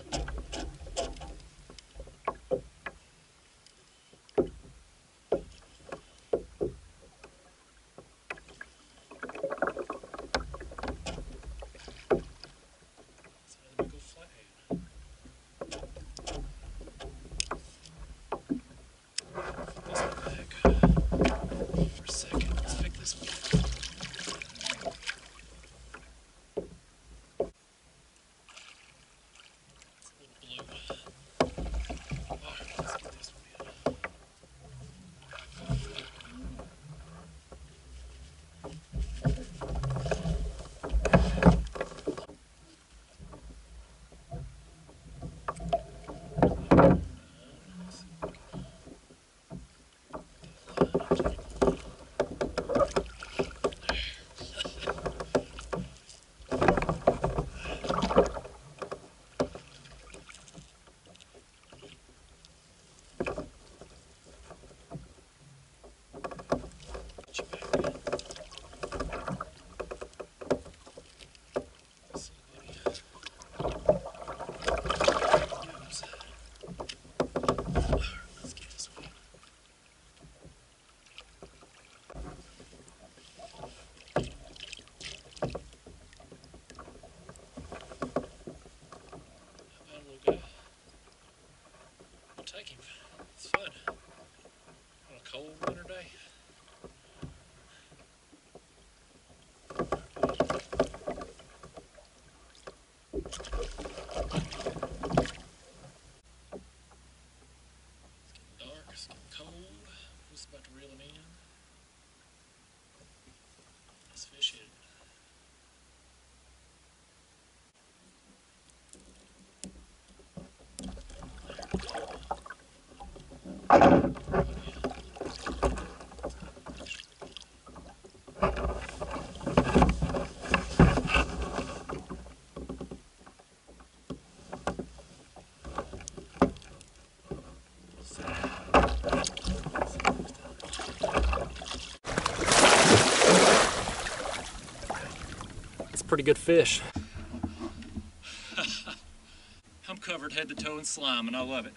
at it's getting cold. Just about to reel him in. This fish hit. It's a pretty good fish. I'm covered head to toe in slime and I love it.